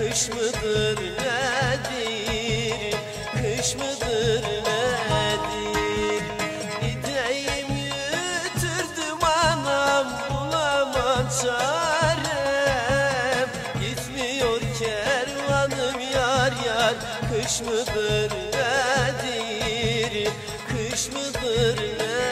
Kış mıdır nedir? Kış mıdır nedir? Gideyim yütürdüm anam Bulamam çarem. Gitmiyor kervanım yar yar Kış mıdır nedir? Kış mıdır nedir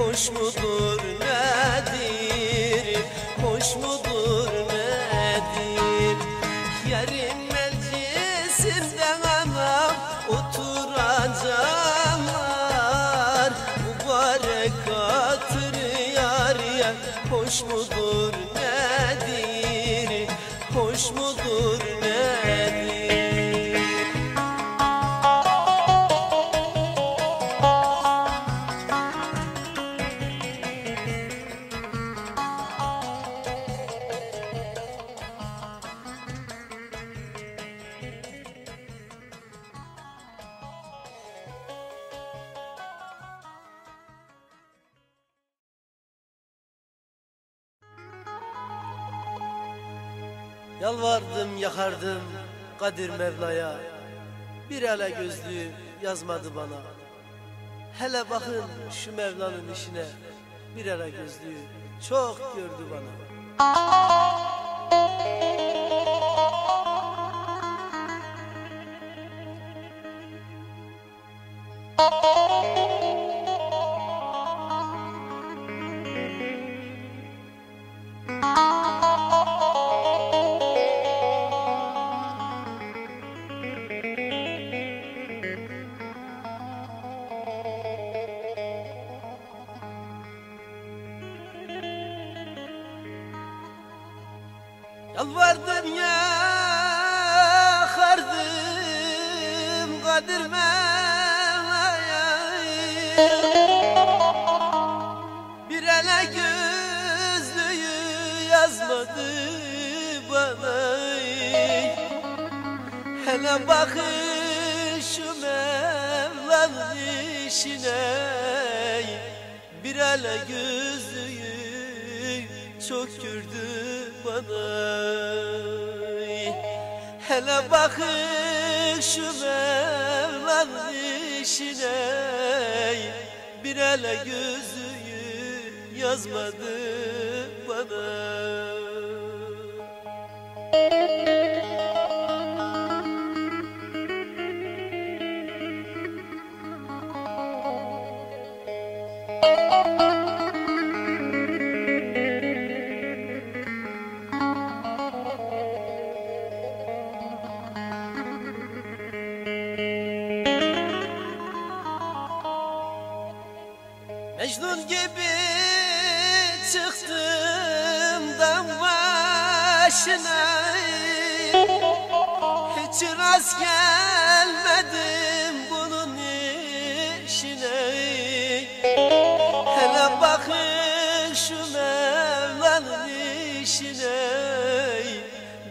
Hoş mudur nedir? Hoş mudur nedir? Yarın meclisinde anam oturacaklar Mübarek hatırı yar yar. Hoş mudur nedir? Hoş mudur Yalvardım yakardım Kadir Mevla'ya. Bir ele gözlüğü yazmadı bana. Hele bakın şu Mevla'nın işine. Bir ele gözlüğü çok gördü bana Yalvardım yakardım Kadir Mevla'ya Bir ele gözlüğü yazmadı bana. Hele bakın şu Mevla'nın işine Bir ele gözlüğü çok gördü bana Hele bakın şu Mevla'nın işine Bir ele gözlüğü yazmadı bana gelmedim bunun işine. Hele bakın şu Mevla'nın işine.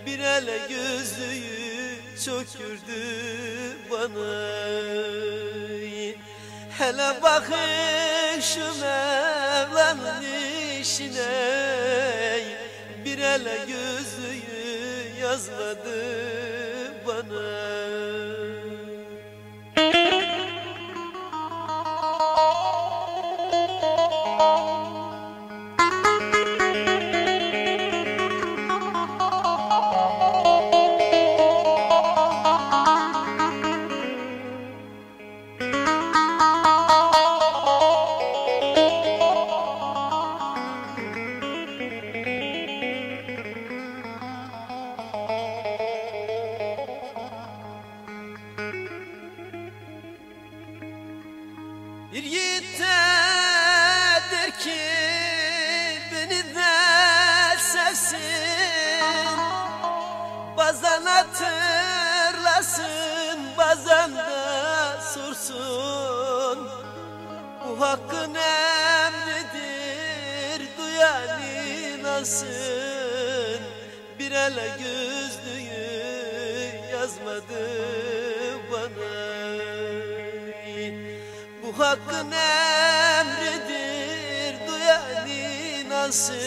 Bir ele gözlüğü çok gördü bana. Hele bakın şu Mevla'nın işine. Bir ele gözlüğü yazmadı hakkın emridir. Duyan inasın Bir ele gözlüğü yazmadı bana. Bu hakkın emridir. Duyan inasın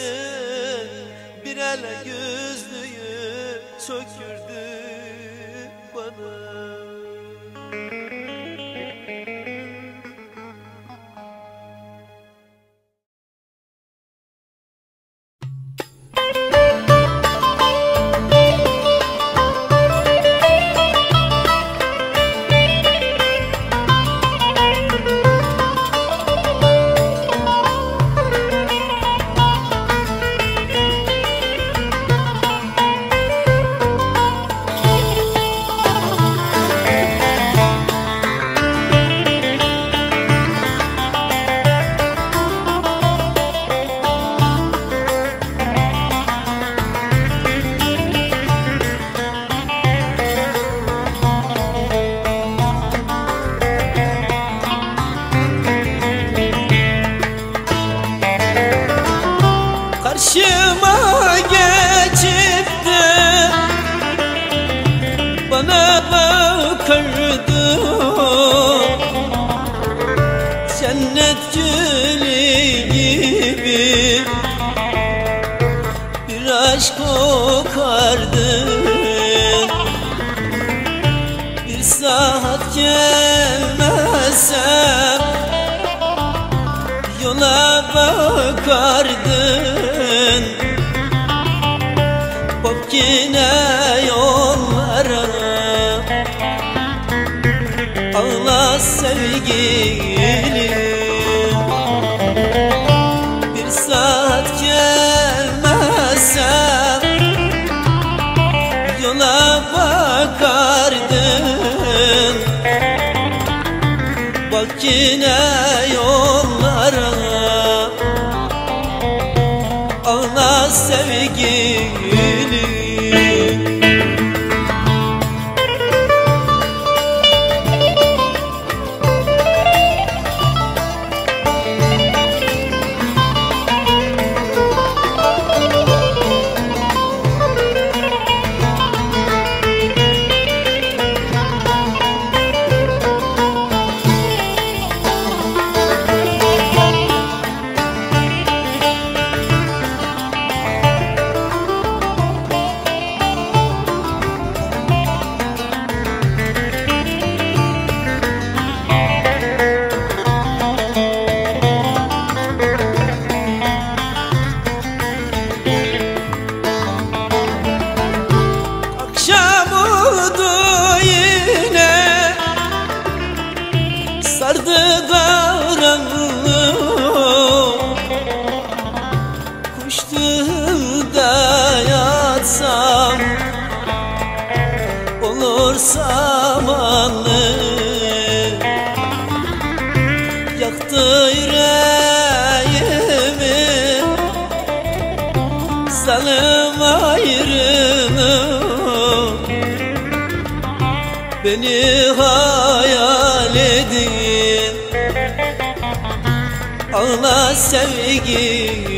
Bir ele gözlüğü sökürdü kokardı Bir saat gelmezsem yola bakardın. Bak yine yollara Ağla sevgilim sevgilim Beni hayal edin. Ağla sevgilim